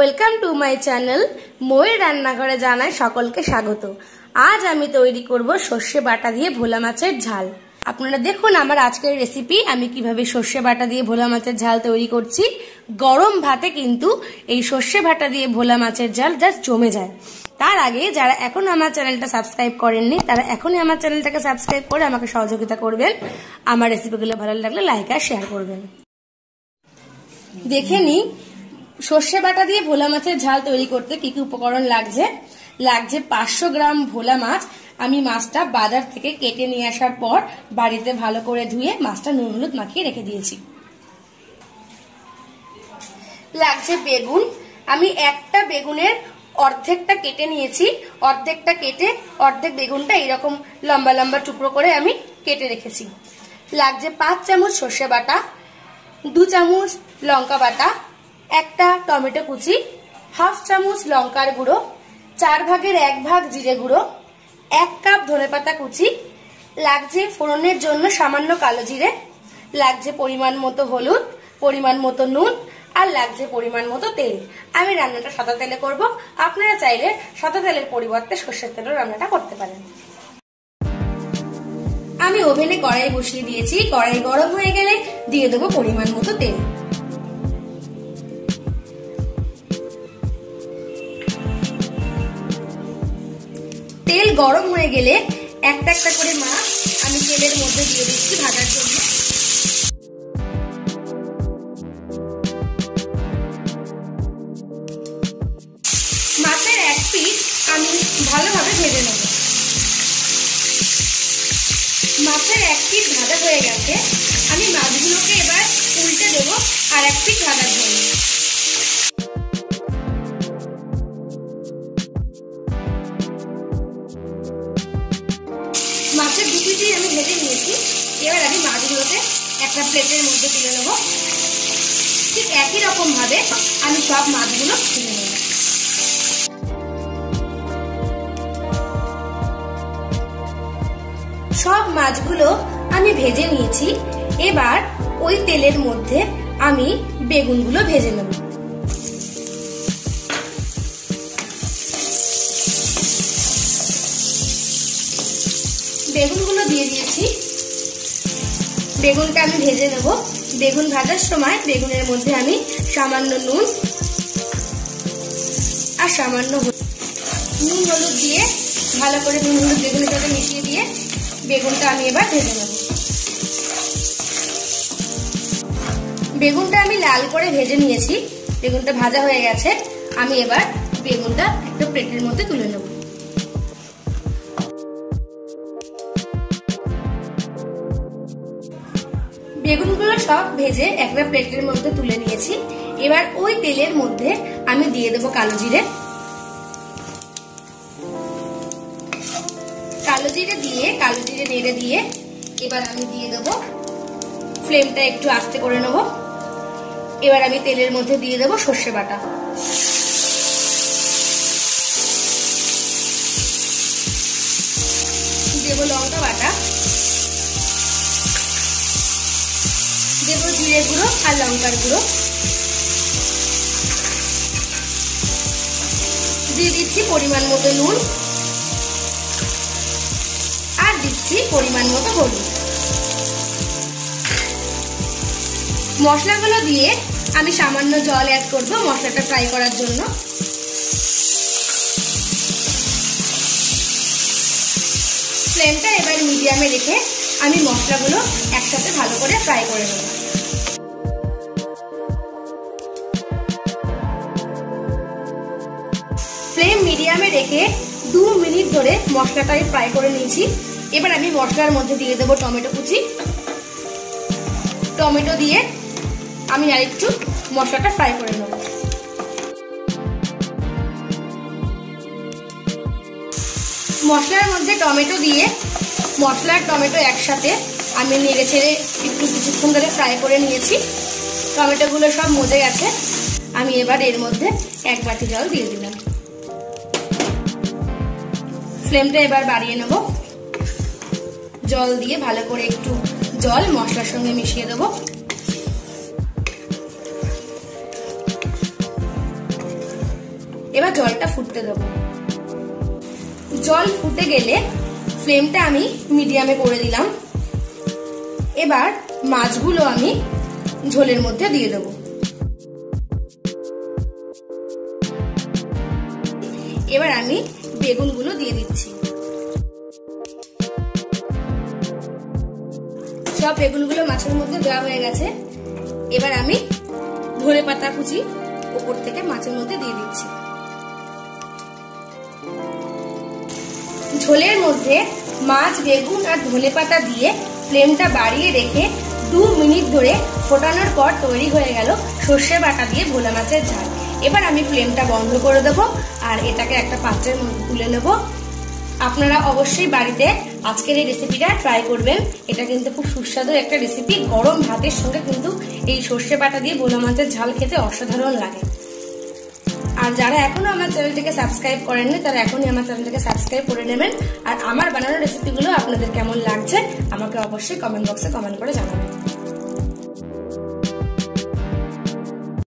Welcome to my channel ময়ের রান্নাঘরে জানাই সকলকে স্বাগত। আজ আমি তৈরি করব সর্ষে বাটা দিয়ে ভোলা মাছের ঝাল। আপনারা দেখুন আমার আজকের রেসিপি আমি কীভাবে সর্ষে বাটা দিয়ে ভোলা মাছের ঝাল তৈরি করছি। গরম ভাতে কিন্তু এই সর্ষে বাটা দিয়ে ভোলা মাছের ঝাল জাস্ট জমে যায়। তার আগে যারা এখনও আমার চ্যানেলটা সাবস্ক্রাইব করেননি, তারা এখনই আমার চ্যানেলটাকে সাবস্ক্রাইব করে আমাকে সহযোগিতা করবেন। আমার রেসিপিগুলো ভালো লাগলে লাইক আর শেয়ার করবেন। দেখে নিই সর্ষে বাটা দিয়ে ভোলা মাছের ঝাল তৈরি করতে কি কি উপকরণ লাগছে? লাগছে পাঁচশো গ্রাম ভোলা মাছ। আমি মাছটা বাজার থেকে কেটে নিয়ে আসার পর বাড়িতে ভালো করে ধুয়ে মাছটা নুন হলুদ মাখিয়ে রেখে দিয়েছি। লাগছে বেগুন। আমি একটা বেগুনের অর্ধেকটা কেটে নিয়েছি। অর্ধেকটা কেটে অর্ধেক বেগুনটা এরকম লম্বা লম্বা টুকরো করে আমি কেটে রেখেছি। লাগছে পাঁচ চামচ সর্ষে বাটা, দু চামচ লঙ্কা বাটা একটা টমেটো কুচি, হাফ চামচ লঙ্কার গুঁড়ো, চার ভাগের এক ভাগ জিরে গুঁড়ো, এক কাপ ধনেপাতা কুচি, লাগছে ফোড়নের জন্য সামান্য কালো জিরে, লাগছে পরিমাণ মতো হলুদ, পরিমাণ মতো নুন আর লাগছে পরিমাণ মতো তেল। আমি রান্নাটা সাদা তেলে করব। আপনারা চাইলে সাদা তেলের পরিবর্তে সর্ষের তেলেও রান্নাটা করতে পারেন। আমি ওভেনে কড়াই বসিয়ে দিয়েছি। কড়াই গরম হয়ে গেলে দিয়ে দেবো পরিমাণ মতো তেল। তেল গরম হয়ে গেলে একটা একটা করে মাছ আমি তেলের মধ্যে দিয়ে দিচ্ছি ভাজার জন্য। মাছের এক পিস আমি ভালোভাবে ভেজে নেব। মাছের এক পিস ভাজা হয়ে গেছে। আমি মাছগুলোকে এবার উল্টে দেবো আর এক পিস ভাজার জন্য। এবার আমি মাছগুলোকে একটা প্লেটের মধ্যে তুলে নেব। ঠিক একই রকমভাবে আমি সব মাছগুলো তুলে নেব। সব মাছগুলো আমি ভেজে নিয়েছি। এবার ওই তেলের মধ্যে আমি বেগুনগুলো ভেজে নেব। বেগুনগুলো দিয়ে দিয়েছি। বেগুনটা আমি ভেজে নেব। বেগুন ভাজার সময় বেগুনের মধ্যে আমি সামান্য নুন আর সামান্য নুন হলুদ দিয়ে ভালো করে নুন হলুদ বেগুনের সাথে মিশিয়ে দিয়ে বেগুনটা আমি এবার ভেজে নেব। বেগুনটা আমি লাল করে ভেজে নিয়েছি। বেগুনটা ভাজা হয়ে গেছে। আমি এবার বেগুনটা একটা প্লেটের মধ্যে তুলে নেব। বেগুনগুলো সব ভেজে একটা প্লেটের মধ্যে তুলে নিয়েছি। এবার ওই তেলের মধ্যে আমি দিয়ে দেবো কালো জিরে। কালো জিরে দিয়ে, কালো জিরে নেড়ে দিয়ে এবার আমি দিয়ে দেবো ফ্লেমটা একটু আস্তে করে নেব। এবার আমি তেলের মধ্যে দিয়ে দেবো সর্ষে বাটা। দেবো লঙ্কা বাটা। জিরে গুঁড়ো আর লঙ্কার গুঁড়ো। দিয়ে দিচ্ছি পরিমাণ মতো নুন। আর দিচ্ছি পরিমাণ মতো হলুদ। মশলাগুলো দিয়ে আমি সামান্য জল অ্যাড করব মশলাটা ফ্রাই করার জন্য। ফ্লেমটা এবার মিডিয়ামে রেখে আমি মশলাগুলো একসাথে ভালো করে ফ্রাই করে নেব। মিডিয়ামে রেখে দু মিনিট ধরে মশলাটা আমি ফ্রাই করে নিয়েছি। এবার আমি মশলার মধ্যে দিয়ে দেবো টমেটো কুচি। টমেটো দিয়ে আমি আরেকটু মশলাটা ফ্রাই করে নেব। মশলার মধ্যে টমেটো দিয়ে মশলার টমেটো একসাথে আমি নেড়ে ছেড়ে একটু কিছুক্ষণ ধরে ফ্রাই করে নিয়েছি। টমেটোগুলো সব মজে গেছে। আমি এবার এর মধ্যে এক বাটি জল দিয়ে দিলাম। ফ্লেমটা এবার বাড়িয়ে নেব। জল দিয়ে ভালো করে একটু জল মশলার সঙ্গে মিশিয়ে দেবো। এবার জলটা ফুটতে দেবো। জল ফুটে গেলে ফ্লেমটা আমি মিডিয়ামে করে দিলাম। এবার মাছগুলো আমি ঝোলের মধ্যে দিয়ে দেব। এবার আমি বেগুনগুলো দিয়ে দিচ্ছি। সব বেগুনগুলো মাছের মধ্যে দেওয়া হয়ে গেছে। এবার আমি ধরে পাতা কুচি উপর থেকে মাছের মধ্যে দিয়ে দিচ্ছি। ঝোলের মধ্যে মাছ, বেগুন আর ধনে পাতা দিয়ে ফ্লেমটা বাড়িয়ে রেখে দু মিনিট ধরে ফোটানোর পর তৈরি হয়ে গেল সর্ষে বাটা দিয়ে ভোলা মাছের ঝাল। এবার আমি ফ্লেমটা বন্ধ করে দেবো আর এটাকে একটা পাত্রের মধ্যে তুলে নেব। আপনারা অবশ্যই বাড়িতে আজকের এই রেসিপিটা ট্রাই করবেন। এটা কিন্তু খুব সুস্বাদু একটা রেসিপি গরম ভাতের সঙ্গে কিন্তু এই সর্ষে বাটা দিয়ে ভোলা মাছের ঝাল খেতে অসাধারণ লাগে। আর যারা এখনও আমার চ্যানেলটিকে সাবস্ক্রাইব করেননি, তারা এখনই আমার চ্যানেলটিকে সাবস্ক্রাইব করে নেবেন। আর আমার বানানো রেসিপিগুলো আপনাদের কেমন লাগছে, আমাকে অবশ্যই কমেন্ট বক্সে কমেন্ট করে জানাবেন।